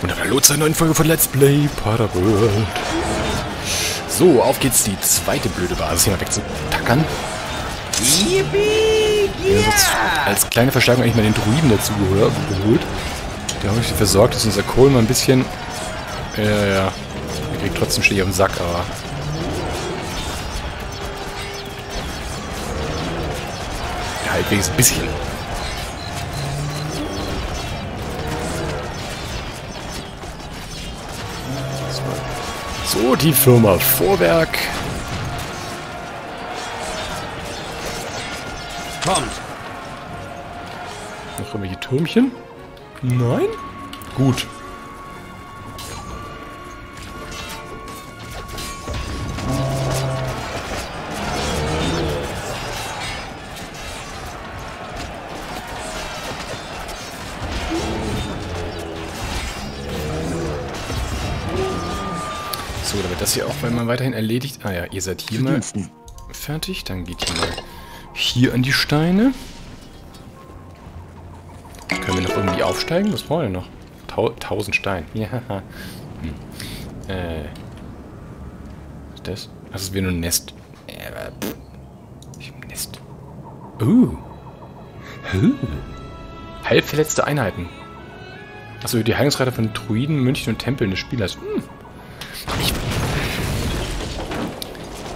Und hallo zur neuen Folge von Let's Play Paderborn. So, auf geht's, die zweite blöde Basis hier mal wegzutackern. Yippie! Ja, so als kleine Verstärkung eigentlich mal den Druiden dazu geholt. Der habe ich dafür sorgt, dass unser Kohl mal ein bisschen... Ja, ja, ja. Er kriegt trotzdem auf den Sack, aber... Ja, halbwegs ein bisschen. So, die Firma Vorwerk. Kommt! Noch irgendwelche Türmchen? Nein? Gut. Das hier auch mal weiterhin erledigt. Ah ja, ihr seid hier mal fertig. Dann geht ihr mal hier an die Steine. Können wir noch irgendwie aufsteigen? Was wollen wir noch? Tau 1000 Stein. Ja. Hm. Äh. Was ist das? Das ist wie nur ein Nest. Äh, pff. Ich hab ein Nest. Uh. Huh. Halb verletzte Einheiten. Achso, die Heilungsreiter von Druiden, München und Tempeln des Spielers. Hm. Ich,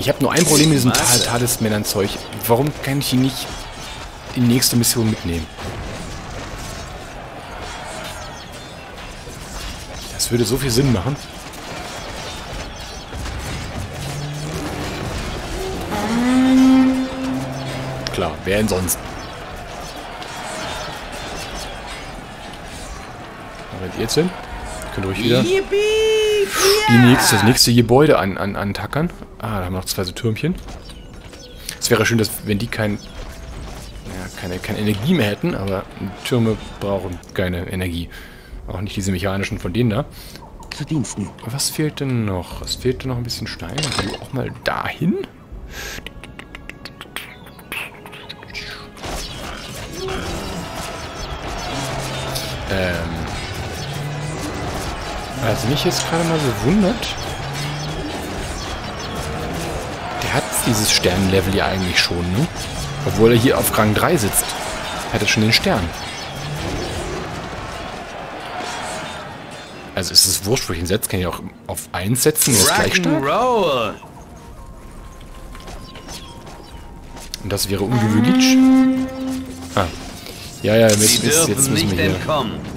ich habe nur ein Problem mit diesem Tal Talismännern-Zeug. Warum kann ich ihn nicht die nächste Mission mitnehmen? Das würde so viel Sinn machen. Klar, wer denn sonst? Aber wenn ihr jetzt hin, könnt ruhig wieder Yippie! Die nächste, das nächste Gebäude an, an, antackern. Ah, da haben wir noch zwei so Türmchen. Es wäre schön, dass wenn die kein, ja, keine, keine Energie mehr hätten, aber Türme brauchen keine Energie. Auch nicht diese mechanischen von denen da. Zu Diensten. Was fehlt denn noch? Es fehlt noch ein bisschen Stein. Also auch mal dahin. Also mich jetzt gerade mal so wundert. Der hat dieses Sternenlevel ja eigentlich schon, ne? Obwohl er hier auf Rang 3 sitzt. Hat er schon den Stern. Also ist es wurscht, wo ich ihn setze. Kann ich auch auf 1 setzen, der ist gleich stark. Und das wäre ungewöhnlich. Ah. Ja, ja, jetzt, jetzt, jetzt müssen wir hier. entkommen.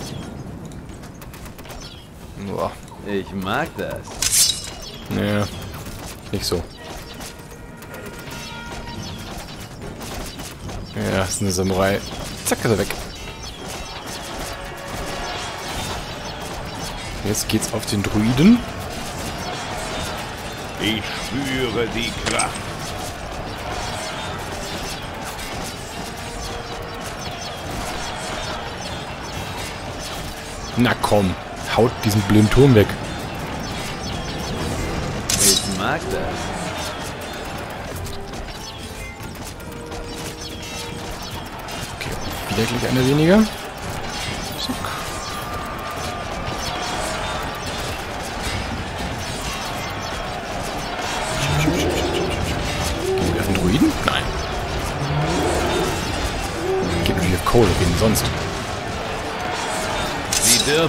Boah. Ich mag das. Naja. Nicht so. Ja, ist eine Samurai. Zack, ist er weg. Jetzt geht's auf den Druiden. Ich spüre die Kraft. Na komm, haut diesen blöden Turm weg. Ich mag das. Okay, wieder gleich einer weniger.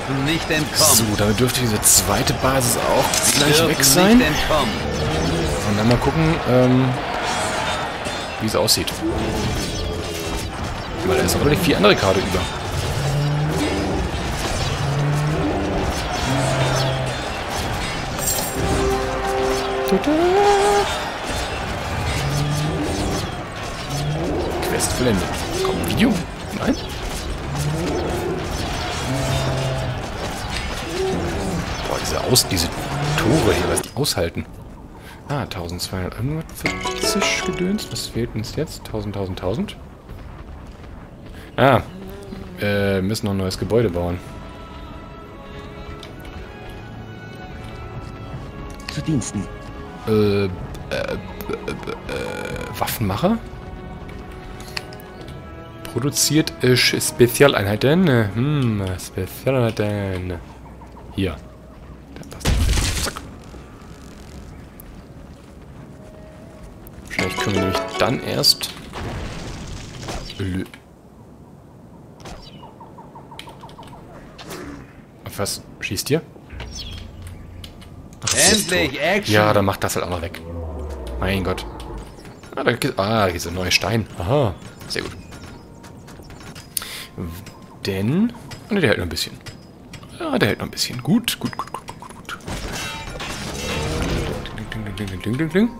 Dürfen nicht entkommen. So, damit dürfte diese zweite Basis auch gleich weg sein. Und dann mal gucken, ähm, wie es aussieht. Weil da ist noch relativ viel andere Karte über. Quest vollendet. Kommt Video? Nein? Boah, diese, Aus diese Tore hier, was die aushalten. Ah, 1240 gedöns. Was fehlt uns jetzt? 1000, 1000, 1000. Ah, äh, müssen noch ein neues Gebäude bauen. Zu Diensten. Äh, äh, äh, äh, Waffenmacher? Produziert äh, Spezialeinheiten. Hm, Spezialeinheiten. Hier. Da passt Zack. Wahrscheinlich können wir nämlich dann erst... Lö Auf was schießt ihr? Ach, ist Endlich. Action. Ja, dann macht das halt auch noch weg. Mein Gott. Ah, da gibt ah, dieser neue Stein. Aha, sehr gut. Denn... Ne, der hält noch ein bisschen. Ja, der hält noch ein bisschen. Gut, gut, gut, gut, gut, gut. Ding, ding, ding, ding, ding, ding, ding.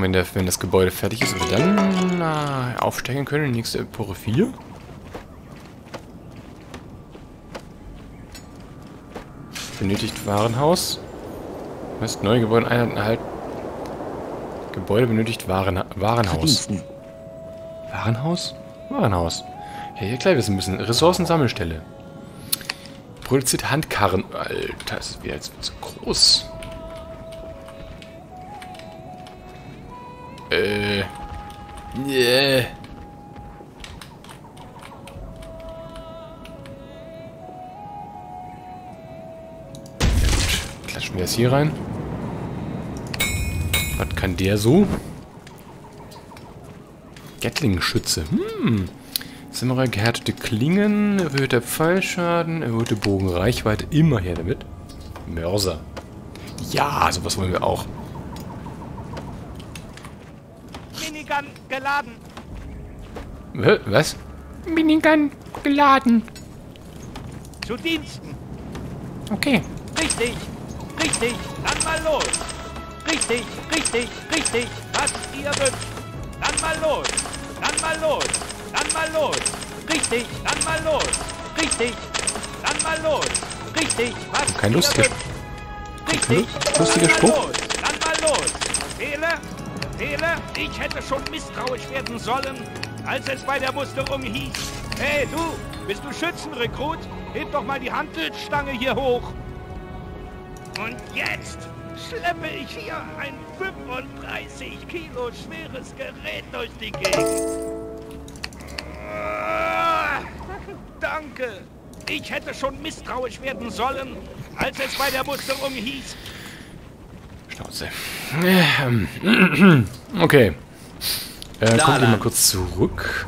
Gucken, wenn, der, wenn das Gebäude fertig ist, ob wir dann na, aufsteigen können nächste Epoche 4. Benötigt Warenhaus. Was? Neue Gebäude Einheiten erhalten. Gebäude benötigt Waren, Zu Warenhaus. Warenhaus? Warenhaus. Ja, wir sind ein bisschen. Ressourcensammelstelle. Produziert Handkarren. Alter, das ist wieder jetzt so groß. Äh. Yeah. Gut. Klatschen wir das hier rein. Was kann der so? Gatling-Schütze. Hm. Samurai gehärtete Klingen, erhöhter Pfeilschaden, erhöhte Bogenreichweite. Immer her damit. Mörser. Ja, sowas wollen wir auch. Minigun geladen. Was? Minigun geladen. Zu Diensten. Okay. Richtig. Richtig. Dann mal los. Richtig, richtig, richtig. Was ihr wünscht. Dann mal los. Dann mal los. Dann mal los. Richtig. Dann mal los. Richtig. Dann mal los. Richtig. Was Kein ihr lustiger wünscht. Richtig. lustiger Spruch. Dann mal los. Fehler. Fehler. Ich hätte schon misstrauisch werden sollen, als es bei der Musterung hieß. Hey, du, bist du Schützenrekrut? Heb doch mal die Hantelstange hier hoch. Und jetzt schleppe ich hier ein 35 Kilo schweres Gerät durch die Gegend. Danke. Ich hätte schon misstrauisch werden sollen, als es bei der Musterung hieß. Schnauze. Ähm, Okay. Äh, Da kommen wir lang. mal kurz zurück.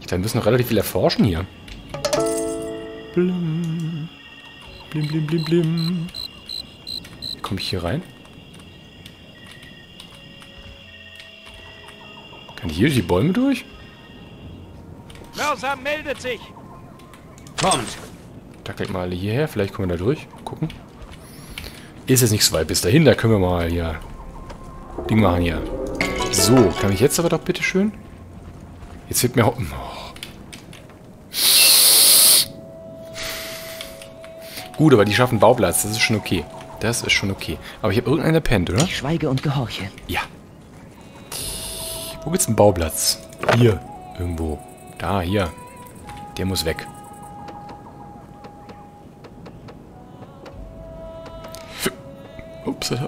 Ich glaube, wir müssen noch relativ viel erforschen hier. Blim. Blim, blim, blim, blim. Komme ich hier rein? Kann ich hier durch die Bäume durch? Mörser meldet sich. Kommt. Dackelt mal alle hierher. Vielleicht kommen wir da durch. Ist jetzt nicht so weit bis dahin. Da können wir mal hier Ding machen hier. So, kann ich jetzt aber doch bitte schön? Jetzt wird mir... Oh. Gut, aber die schaffen Bauplatz. Das ist schon okay. Das ist schon okay. Aber ich habe irgendeiner pennt, oder? Ich schweige und gehorche. Ja. Wo gibt's einen Bauplatz? Hier. Irgendwo. Da, hier. Der muss weg. Ups.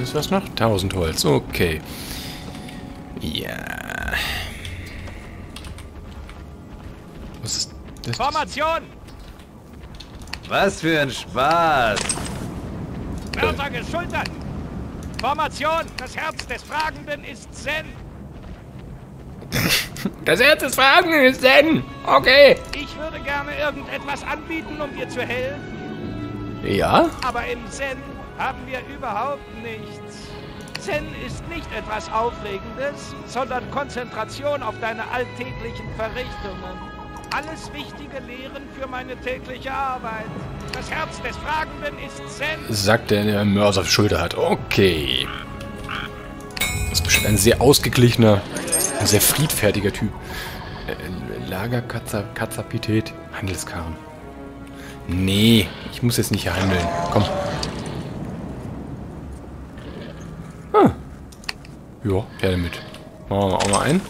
Ist was noch? 1000 Holz. Okay. Ja. Was ist das? Formation. Was für ein Spaß. Mörser geschultert. Formation. Das Herz des Fragenden ist Zen. Das Herz des Fragen ist denn. Okay. Ich würde gerne irgendetwas anbieten, um dir zu helfen. Ja? Aber im Zen haben wir überhaupt nichts. Zen ist nicht etwas Aufregendes, sondern Konzentration auf deine alltäglichen Verrichtungen. Alles wichtige Lehren für meine tägliche Arbeit. Das Herz des Fragenden ist Zen. Sagt der, der Mörser auf die Schulter hat. Okay. Das ist bestimmt ein sehr ausgeglichener, ein sehr friedfertiger Typ. Äh, Lagerkapazität, Handelskarren. Nee, ich muss jetzt nicht hier handeln. Komm. Ah. Ja, her damit. Machen wir auch mal ein.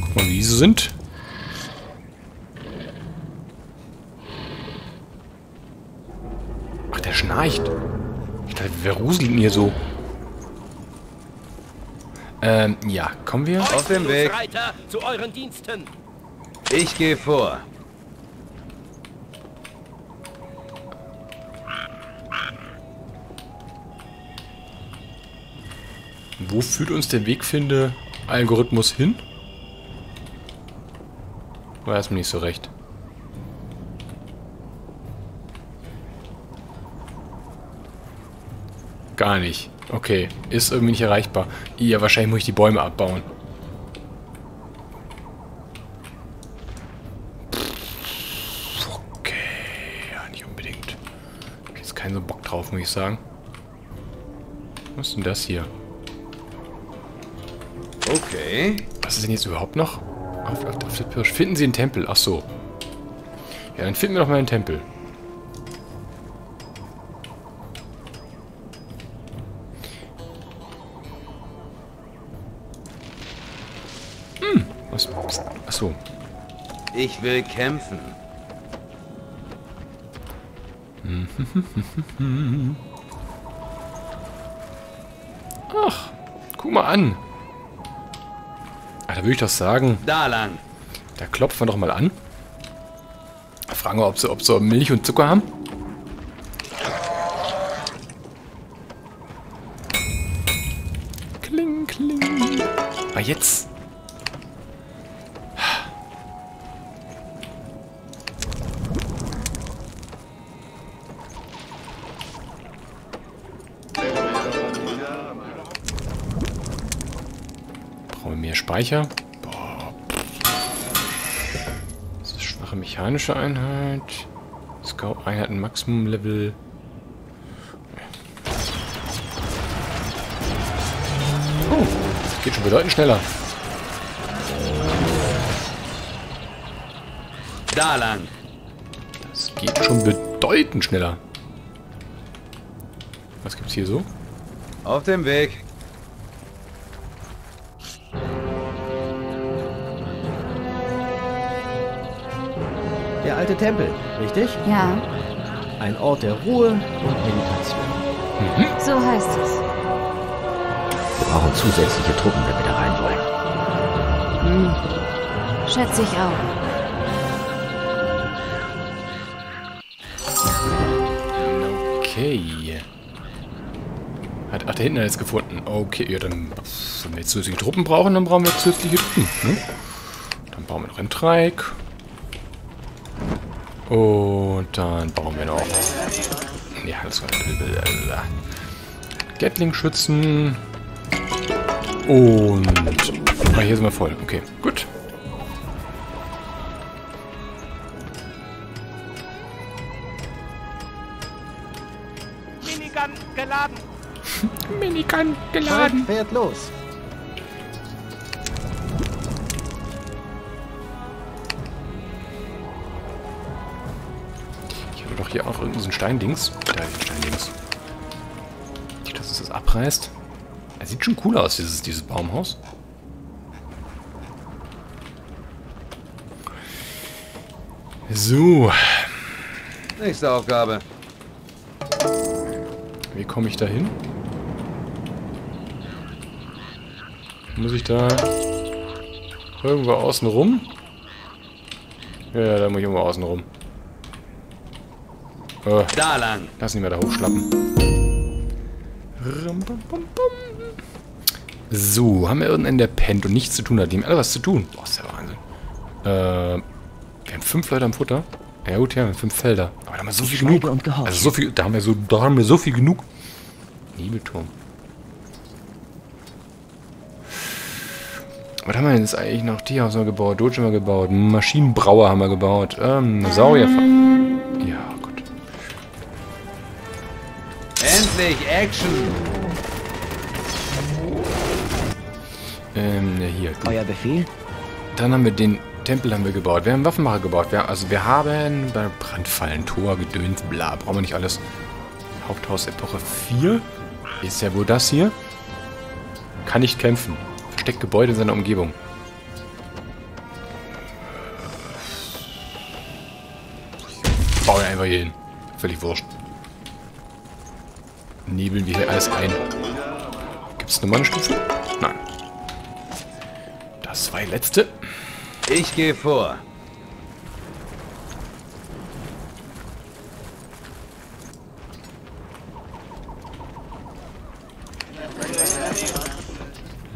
Guck mal, wie diese sind. Schnarcht. Ich dachte, wer ruselt hier so? Ähm, ja, kommen wir? Auf dem Weg. Reiter zu euren Diensten. Ich gehe vor. Wo führt uns der Wegfinde-Algorithmus hin? Weiß mir nicht so recht. Gar nicht. Okay, ist irgendwie nicht erreichbar. Ja, wahrscheinlich muss ich die Bäume abbauen. Okay, ja, nicht unbedingt. Hab jetzt keinen so Bock drauf, muss ich sagen. Was ist denn das hier? Okay. Was ist denn jetzt überhaupt noch? Auf, auf, auf der Pirsch. Finden Sie einen Tempel. Ach so. Ja, dann finden wir doch mal einen Tempel. So. Ich will kämpfen. Ach, guck mal an. Ach, da würde ich doch sagen, Da lang. da klopfen wir doch mal an. Fragen wir, ob sie, ob sie Milch und Zucker haben. Kling, kling. Ah, jetzt. Speicher? Boah. Das ist schwache mechanische Einheit. Scout-Einheiten Maximum Level. Oh, das geht schon bedeutend schneller. Da lang. Das geht schon bedeutend schneller. Was gibt's hier so? Auf dem Weg. Der alte Tempel, richtig? Ja, Ein Ort der Ruhe und Meditation. so heißt es. Wir brauchen zusätzliche Truppen, wenn wir da rein wollen. Schätze ich auch. Okay. Hat, ach, da hinten hat er jetzt gefunden. Okay, ja, dann, wenn wir jetzt zusätzliche Truppen brauchen, dann brauchen wir zusätzliche Truppen. Ne? Dann bauen wir noch einen Dreieck. Und dann bauen wir noch... Ja, das war... Gatling-Schützen. Und... Ah, hier sind wir voll. Okay, gut. Minigun geladen. Minigun Fahrt fährt los. Irgendein so ein Steindings. Da ist ein Steindings. Nicht, dass es das abreißt. Er sieht schon cool aus, dieses, dieses Baumhaus. So, Nächste Aufgabe. wie komme ich da hin? Muss ich da irgendwo außen rum? Ja, ja, da muss ich irgendwo außen rum. Äh, Da lang. Lass ihn mal da hochschlappen. Rum, bum, bum, bum. So, haben wir irgendeinen, der pennt und nichts zu tun hat. Die haben alle was zu tun. Boah, ist ja Wahnsinn. Äh, wir haben fünf Leute am Futter. Ja gut, ja, wir haben fünf Felder. Aber da haben wir so viel schweige genug. Also so viel, da haben wir so, da haben wir so viel genug. Nebelturm. Was haben wir denn jetzt eigentlich noch? Tierhaus haben wir gebaut, Doge haben wir gebaut, Maschinenbrauer haben wir gebaut, ähm, Saurier... Endlich Action. Ähm, ne, hier. Gut. Euer Befehl? Dann haben wir den Tempel haben wir gebaut. Wir haben Waffenmacher gebaut. Wir, also wir haben bei Brandfallen, Tor, Gedöns, bla, brauchen wir nicht alles. Haupthaus Epoche 4. Ist ja wohl das hier. Kann nicht kämpfen. Versteckt Gebäude in seiner Umgebung. Bauen wir einfach hier hin. Völlig wurscht. Nebeln wir hier alles ein. Gibt es nochmal eine Stufe? Nein. Das war die letzte. Ich gehe vor.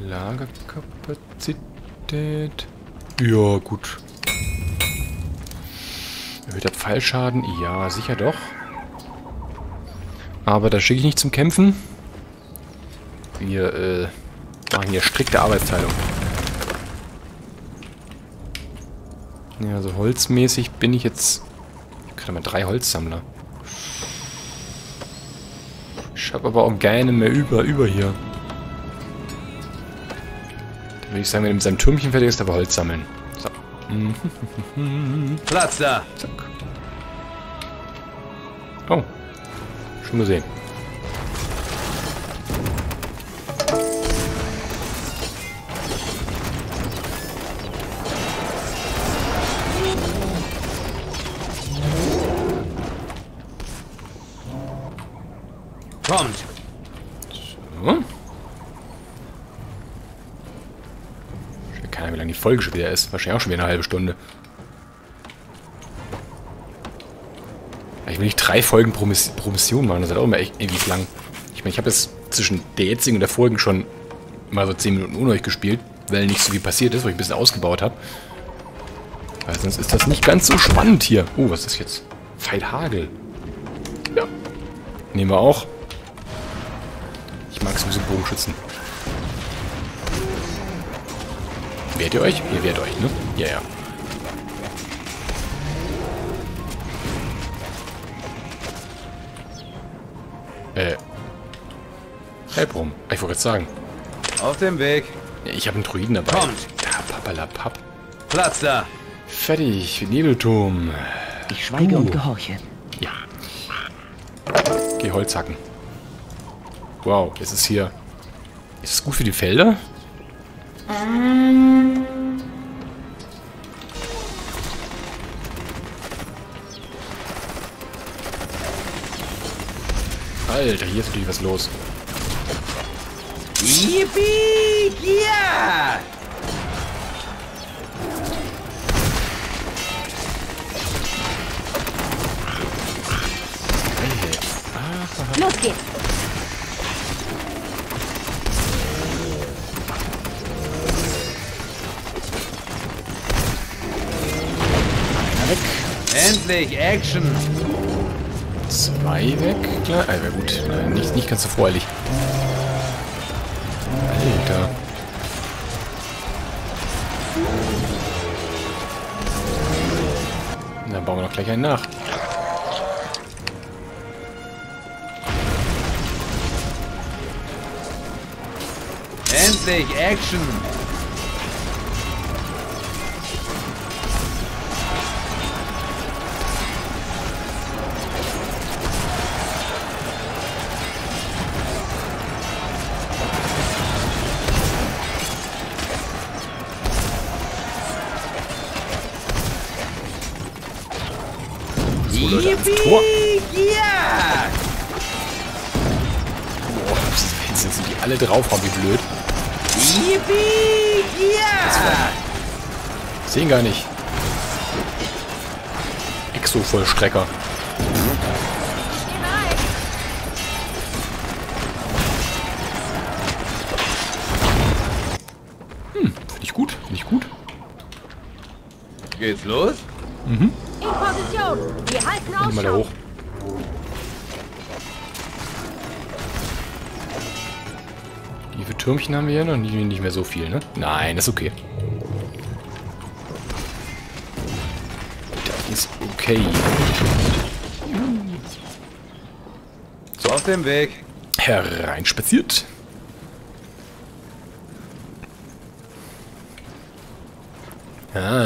Lagerkapazität. Ja, gut. Erhöhter Pfeilschaden? Ja, sicher doch. Aber da schicke ich nicht zum Kämpfen. Wir äh, machen hier strikte Arbeitsteilung. Ja, so holzmäßig bin ich jetzt... Ich habe gerade mal drei Holzsammler. Ich habe aber auch gerne mehr über, über hier. Dann würde ich sagen, wenn er mit seinem Türmchen fertig ist, aber Holz sammeln. So. Platz da. Zack. Oh. Schon gesehen. Kommt. So. Keine Ahnung, wie lange die Folge schon wieder ist. Wahrscheinlich auch schon wieder eine halbe Stunde. Ich will nicht drei Folgen pro, Miss pro Mission machen. Das ist auch immer echt irgendwie lang. Ich meine, ich habe jetzt zwischen der jetzigen und der Folgen schon mal so 10 Minuten ohne euch gespielt, weil nicht so viel passiert ist, weil ich ein bisschen ausgebaut habe. Weil sonst ist das nicht ganz so spannend hier. Oh, was ist jetzt? Pfeilhagel. Ja. Nehmen wir auch. Ich mag sowieso Bogenschützen. Wehrt ihr euch? Ihr wehrt euch, ne? Ja, ja. Helbrum. Ich wollte gerade sagen. Auf dem Weg. Ich habe einen Druiden dabei. Kommt. Ja, papalapap. Platz da. Fertig. Nebelturm. Ich schweige Uh. und gehorche. Ja. Geh Holz hacken. Wow, ist es hier... Ist es gut für die Felder? Alter, hier ist natürlich was los. Yippie! Ja! Los geht's. Endlich Action. Zwei weg, klar. Also gut, äh, nicht, nicht ganz so freudig. Dann bauen wir noch gleich einen nach. Endlich Action. Tor. Ja! Boah, jetzt sind die alle draufhauen, wie blöd. Yippie! Ja! Sehen gar nicht. Exo-Vollstrecker. Hm, finde ich gut, finde ich gut. Geht's los? In Position. Wir halten Geh mal da Ausschau. hoch. Wie viele Türmchen haben wir hier noch? Nicht, nicht mehr so viel, ne? Nein, ist okay. Das ist okay. So auf dem Weg. Hereinspaziert. Ah.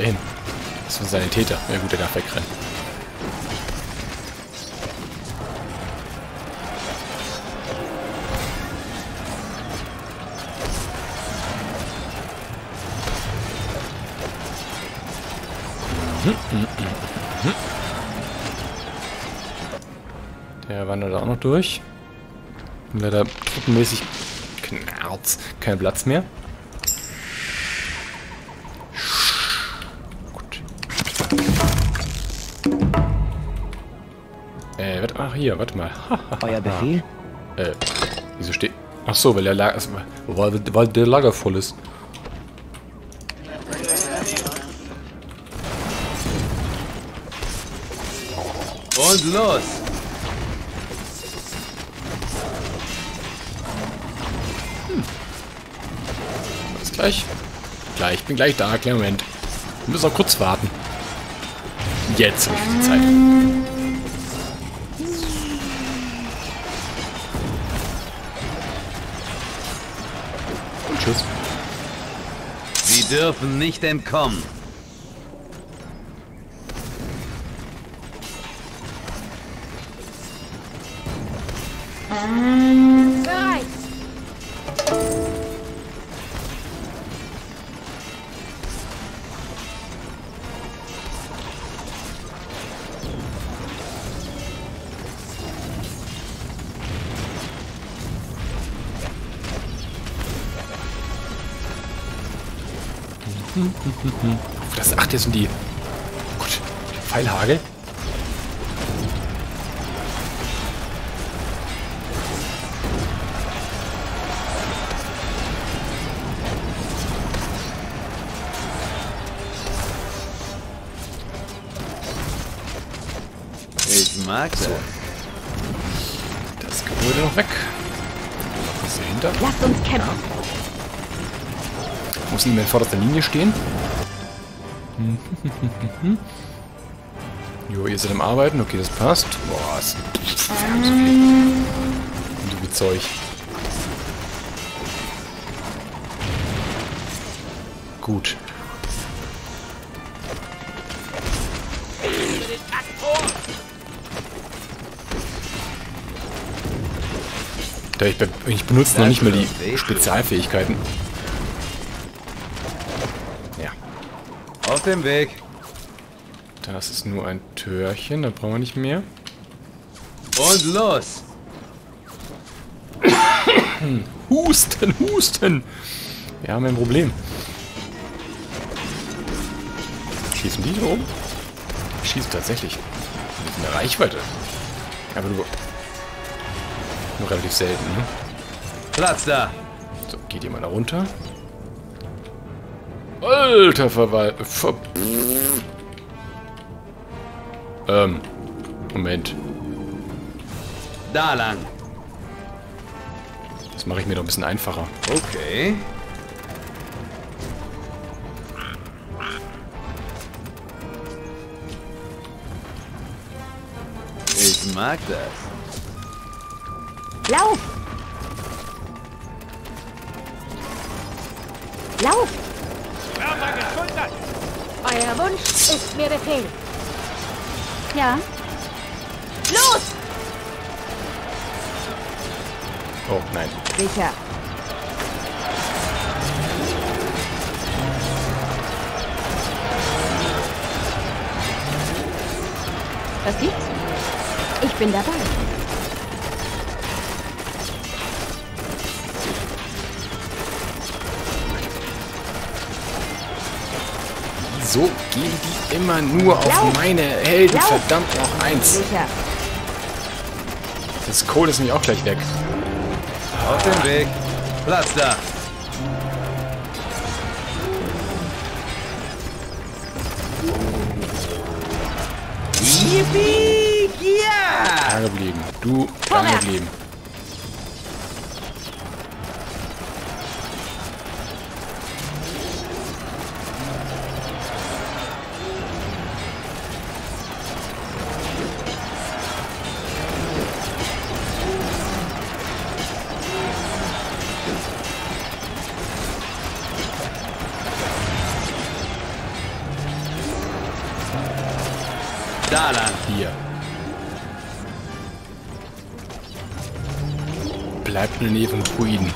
Der hin? Das ist ein Sanitäter. Ja gut, der darf wegrennen. Der wandert auch noch durch. Und leider truppenmäßig knarz. Kein Platz mehr. Hier, warte mal. Euer Befehl? Äh, wieso steht... Ach so, weil der Lager... Weil, weil der Lager voll ist. Und los! Bis gleich. Gleich, ich bin gleich da. Kleinen Moment. Wir müssen noch kurz warten. Jetzt habe ich die Zeit. Dürfen nicht entkommen. Das, ach, das sind die... Gut. Pfeilhagel. Ich mag das. Das Gebäude noch weg. Was ist hier hinter? Lasst uns kämpfen. Muss niemand in vorderster Linie stehen. Jo, ihr seid am Arbeiten. Okay, das passt. Boah, haben so viel. Zeug. Gut. Da ich, be ich benutze noch nicht mal die Spezialfähigkeiten. Auf dem Weg. Das ist nur ein Türchen, da brauchen wir nicht mehr. Und los! Husten, Husten! Wir haben ein Problem. Schießen die oben? Die schießen tatsächlich. Mit einer Reichweite. Aber nur, nur relativ selten, ne? Platz da! So, geht mal da runter. Alter Verwalt... Ver ähm, Moment. Da lang. Das mache ich mir doch ein bisschen einfacher. Okay. Ich mag das. Lauf! Lauf! Wärmer geschultert! Euer Wunsch ist mir Befehl. Ja. Los! Oh, nein. Sicher. Was gibt's? Ich bin dabei. Wieso gehen die immer nur auf Lauf! meine Helden? Lauf! Verdammt noch eins. Sicher. Das Kohl ist nämlich auch gleich weg. Auf dem Weg. Platz da. Yippie! Ja! Da geblieben. Du, geblieben. Bleibt in der Nähe von Druiden.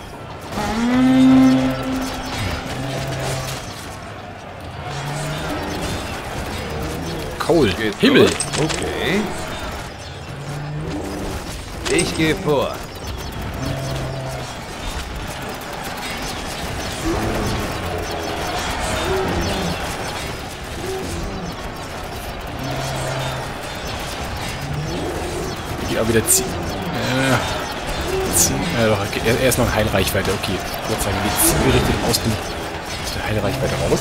Cole. Geht Himmel. los. Okay. Ich gehe vor. Auch wieder ziehen. Okay. er, er ist noch in Heilreichweite. Okay. Dank geht zielgerichtet aus, dem, aus der Heilreichweite raus.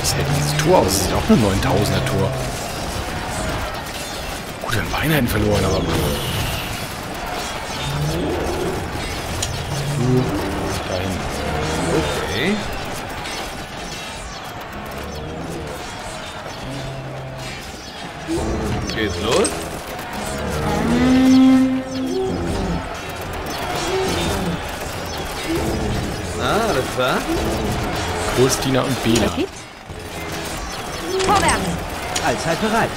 Was hält dieses Tor aus? Das ist auch eine 9000er Tor. Gut, wir haben Einheiten verloren, aber... Holstina und Bela. Vorwärts! Allzeit bereit.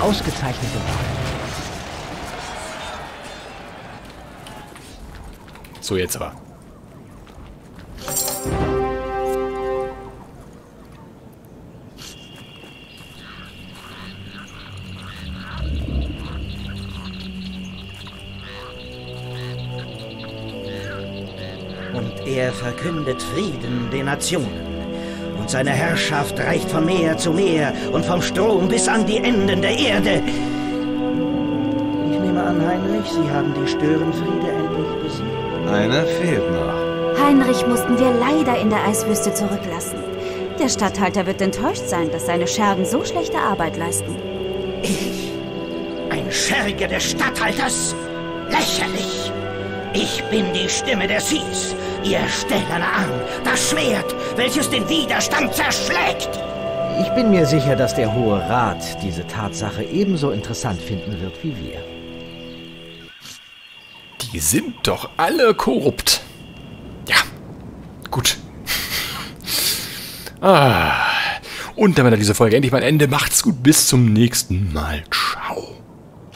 Ausgezeichnete Wahl. So, jetzt aber. Verkündet Frieden den Nationen. Und seine Herrschaft reicht von Meer zu Meer und vom Strom bis an die Enden der Erde. Ich nehme an, Heinrich, Sie haben die Störenfriede endlich besiegt. Einer fehlt noch. Heinrich mussten wir leider in der Eiswüste zurücklassen. Der Statthalter wird enttäuscht sein, dass seine Schergen so schlechte Arbeit leisten. Ich, ein Scherge des Statthalters? Lächerlich! Ich bin die Stimme der Seas, ihr stählerner Arm, das Schwert, welches den Widerstand zerschlägt! Ich bin mir sicher, dass der Hohe Rat diese Tatsache ebenso interessant finden wird wie wir. Die sind doch alle korrupt. Ja, gut. ah. Und damit hat diese Folge endlich mal ein Ende. Macht's gut, bis zum nächsten Mal. Tschüss.